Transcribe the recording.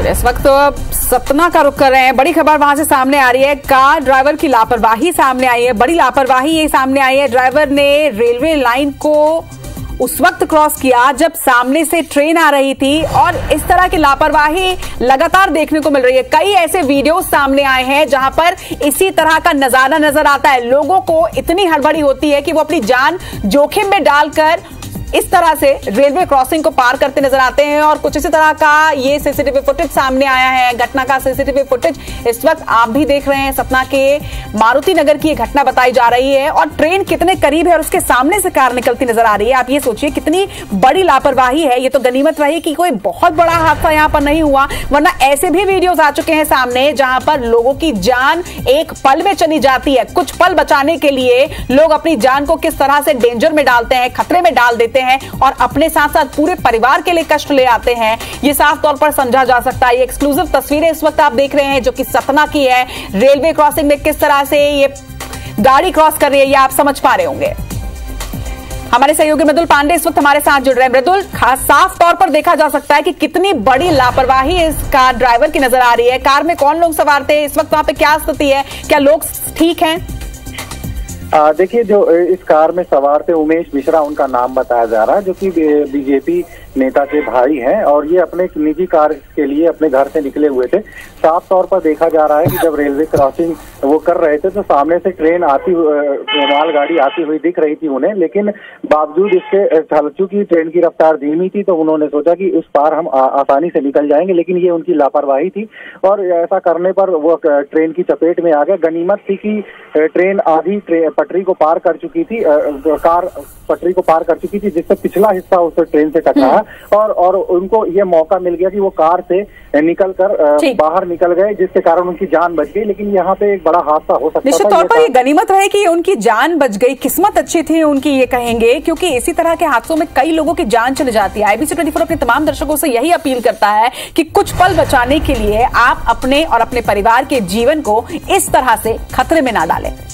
चलिए, इस वक्त तो सतना का रुख कर रहे हैं। बड़ी खबर वहाँ से सामने आ रही है। कार ड्राइवर की लापरवाही सामने आई है। बड़ी लापरवाही ये सामने आई है। ड्राइवर ने रेलवे लाइन को उस वक्त क्रॉस किया जब सामने से ट्रेन आ रही थी और इस तरह की लापरवाही लगातार देखने को मिल रही है। कई ऐसे वीडियो सामने आए हैं जहाँ पर इसी तरह का नज़ारा नज़र आता है। लोगों को इतनी हड़बड़ी होती है कि वो अपनी जान जोखिम में डालकर इस तरह से रेलवे क्रॉसिंग को पार करते नज़र आते हैं और कुछ इसी तरह का ये सीसीटीवी फुटेज सामने आया है। घटना का सीसीटीवी फुटेज इस वक्त आप भी देख रहे हैं सतना के मारुति नगर की घटना बताई जा रही है और ट्रेन कितने करीब है और उसके सामने से कार निकलती नज़र आ रही है। आप ये सोचिए कितनी बड़ी लापरवाही है। ये तो गनीमत रही कि कोई बहुत बड़ा हादसा यहाँ पर नहीं हुआ, वरना ऐसे भी वीडियोस आ चुके हैं सामने जहाँ पर लोगों की जान एक पल में चली जाती है। कुछ पल बचाने के लिए लोग अपनी जान को किस तरह से डेंजर में डालते हैं, खतरे में डाल देते हैं और अपने साथ साथ पूरे परिवार के लिए कष्ट ले आते हैं। ये साफ़ तौर पर समझा जा सकता है। एक्सक्लूसिव तस्वीरें इस वक्त आप देख रहे हैं जो कि सतना की है। रेलवे क्रॉसिंग में किस तरह से ये गाड़ी क्रॉस कर रही है, ये आप समझ पा रहे होंगे। हमारे सहयोगी मृदुल पांडे इस वक्त हमारे साथ जुड़ रहे हैं। मृदुल साफ़ तौर पर देखा जा सकता है कि कितनी बड़ी लापरवाही इस कार ड्राइवर की नज़र आ रही है। कार में कौन लोग सवार थे? इस वक्त वहाँ पे क्या स्थिति है? क्या लोग ठीक हैं? देखिए जो इस कार में सवार थे उमेश मिश्रा उनका नाम बताया जा रहा है जो कि बीजेपी नेता के भाई हैं और ये अपने निजी कार के लिए अपने घर से निकले हुए थे। साफ़ तौर पर देखा जा रहा है कि जब रेलवे क्रॉसिंग वो कर रहे थे तो सामने से ट्रेन आती मालगाड़ी आती हुई दिख रही थी उन्हें लेकिन बावजूद इसके चूँकि ट्रेन की रफ्तार धीमी थी तो उन्होंने सोचा कि उस पार हम आ, आसानी से निकल जाएँगे लेकिन ये उनकी लापरवाही थी और ऐसा करने पर वो ट्रेन की चपेट में आ गए। गनीमत थी कि ट्रेन आधी पटरी को पार कर चुकी थी कार पटरी को पार कर चुकी थी जिससे पिछला हिस्सा उस ट्रेन से टकराया और और उनको ये मौका मिल गया कि वो कार से निकल कर बाहर निकल गए जिसके कारण उनकी जान बच गई लेकिन यहाँ पे एक बड़ा हादसा हो सकता निश्चित तौर पर ये गनीमत रहे कि उनकी जान बच गई किस्मत अच्छी थी उनकी ये कहेंगे क्योंकि इसी तरह के हादसों में कई लोगों की जान चली जाती है। आईबीसी ट्वेंटी अपने तमाम दर्शकों से यही अपील करता है कि कुछ पल बचाने के लिए आप अपने और अपने परिवार के जीवन को इस तरह से खतरे में ना डालें।